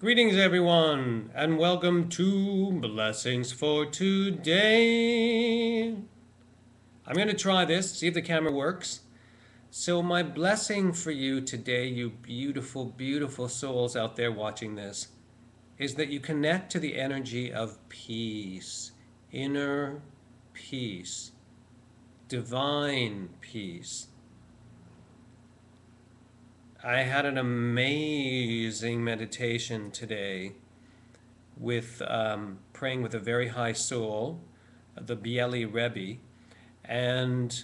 Greetings, everyone, and welcome to Blessings for Today. I'm going to try this, see if the camera works. So, my blessing for you today, you beautiful, beautiful souls out there watching this, is that you connect to the energy of peace, inner peace, divine peace. I had an amazing meditation today with um, praying with a very high soul, the Bieli Rebbe, and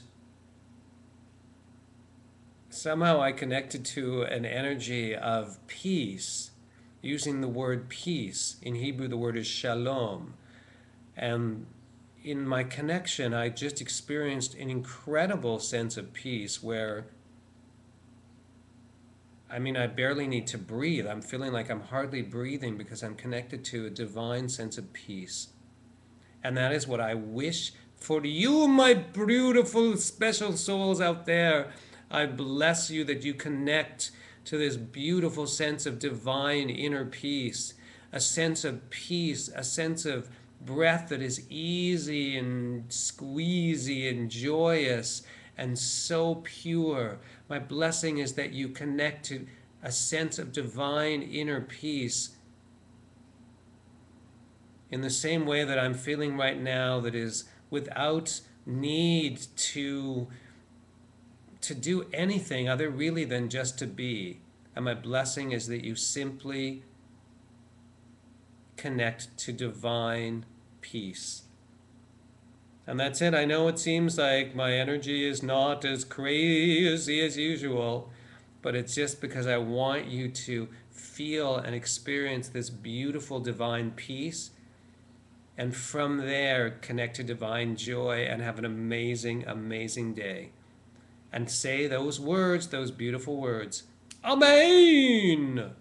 somehow I connected to an energy of peace, using the word peace. In Hebrew, the word is shalom. And in my connection, I just experienced an incredible sense of peace where I mean, I barely need to breathe. I'm feeling like I'm hardly breathing because I'm connected to a divine sense of peace. And that is what I wish for you, my beautiful, special souls out there. I bless you that you connect to this beautiful sense of divine inner peace, a sense of peace, a sense of breath that is easy and squeezy and joyous and so pure. My blessing is that you connect to a sense of divine inner peace in the same way that I'm feeling right now, that is without need to to do anything other really than just to be. And my blessing is that you simply connect to divine peace. And that's it. I know it seems like my energy is not as crazy as usual, but it's just because I want you to feel and experience this beautiful divine peace. And from there, connect to divine joy and have an amazing, amazing day. And say those words, those beautiful words. Amen.